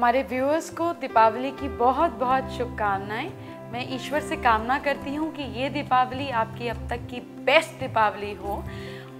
हमारे व्यूअर्स को दीपावली की बहुत बहुत शुभकामनाएँ। मैं ईश्वर से कामना करती हूँ कि ये दीपावली आपकी अब तक की बेस्ट दीपावली हो।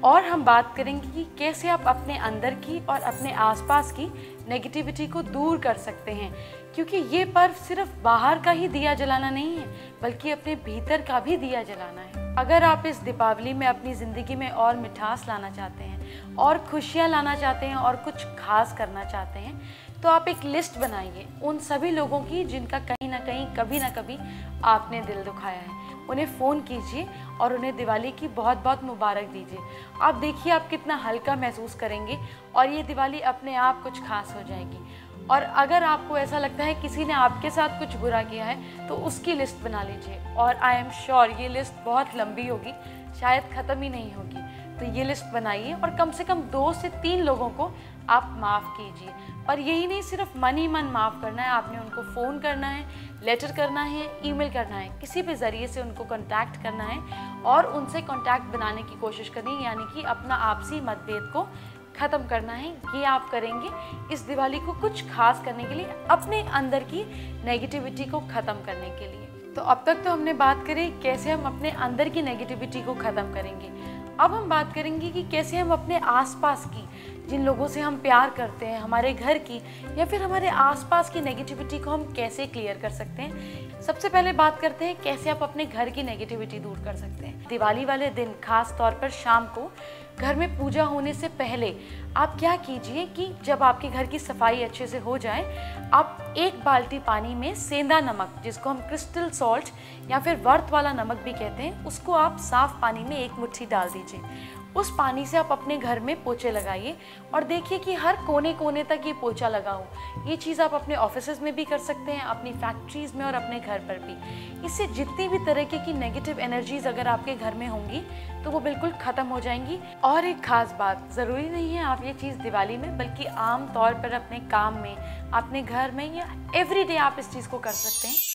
और हम बात करेंगे कि कैसे आप अपने अंदर की और अपने आसपास की नेगेटिविटी को दूर कर सकते हैं। क्योंकि ये पर्व सिर्फ़ बाहर का ही दिया जलाना नहीं है, बल्कि अपने भीतर का भी दिया जलाना है। अगर आप इस दीपावली में अपनी ज़िंदगी में और मिठास लाना चाहते हैं, और खुशियाँ लाना चाहते हैं, और कुछ खास करना चाहते हैं तो आप एक लिस्ट बनाइए उन सभी लोगों की जिनका कहीं ना कहीं, कभी ना कभी आपने दिल दुखाया है। उन्हें फ़ोन कीजिए और उन्हें दिवाली की बहुत बहुत मुबारक दीजिए। आप देखिए आप कितना हल्का महसूस करेंगे और ये दिवाली अपने आप कुछ खास हो जाएगी। और अगर आपको ऐसा लगता है किसी ने आपके साथ कुछ बुरा किया है तो उसकी लिस्ट बना लीजिए। और आई एम श्योर ये लिस्ट बहुत लंबी होगी, शायद ख़त्म ही नहीं होगी। तो ये लिस्ट बनाइए और कम से कम दो से तीन लोगों को आप माफ़ कीजिए। और यही नहीं, सिर्फ़ मन ही मन माफ़ करना है। आपने उनको फ़ोन करना है लेटर करना है ईमेल करना है, किसी भी ज़रिए से उनको कांटेक्ट करना है और उनसे कांटेक्ट बनाने की कोशिश करनी है, यानी कि अपना आपसी मतभेद को ख़त्म करना है। ये आप करेंगे इस दिवाली को कुछ खास करने के लिए, अपने अंदर की नेगेटिविटी को ख़त्म करने के लिए। तो अब तक तो हमने बात करी, कैसे हम अपने अंदर की नेगेटिविटी को ख़त्म करेंगे। अब हम बात करेंगे कि कैसे हम अपने आसपास की, जिन लोगों से हम प्यार करते हैं, हमारे घर की, या फिर हमारे आसपास की नेगेटिविटी को हम कैसे क्लियर कर सकते हैं। सबसे पहले बात करते हैं, कैसे आप अपने घर की नेगेटिविटी दूर कर सकते हैं। दिवाली वाले दिन, खास तौर पर शाम को घर में पूजा होने से पहले आप क्या कीजिए कि जब आपके घर की सफ़ाई अच्छे से हो जाए, आप एक बाल्टी पानी में सेंधा नमक, जिसको हम क्रिस्टल सॉल्ट या फिर वर्त वाला नमक भी कहते हैं, उसको आप साफ़ पानी में एक मुट्ठी डाल दीजिए। उस पानी से आप अपने घर में पोछे लगाइए और देखिए कि हर कोने कोने तक ये पोछा लगा हो। ये चीज़ आप अपने ऑफ़िस में भी कर सकते हैं, अपनी फैक्ट्रीज़ में और अपने घर पर भी। इससे जितनी भी तरीके की नेगेटिव एनर्जीज अगर आपके घर में होंगी तो वो बिल्कुल ख़त्म हो जाएँगी। और एक खास बात, ज़रूरी नहीं है आप ये चीज़ दिवाली में, बल्कि आम तौर पर अपने काम में, अपने घर में या एवरी आप इस चीज़ को कर सकते हैं।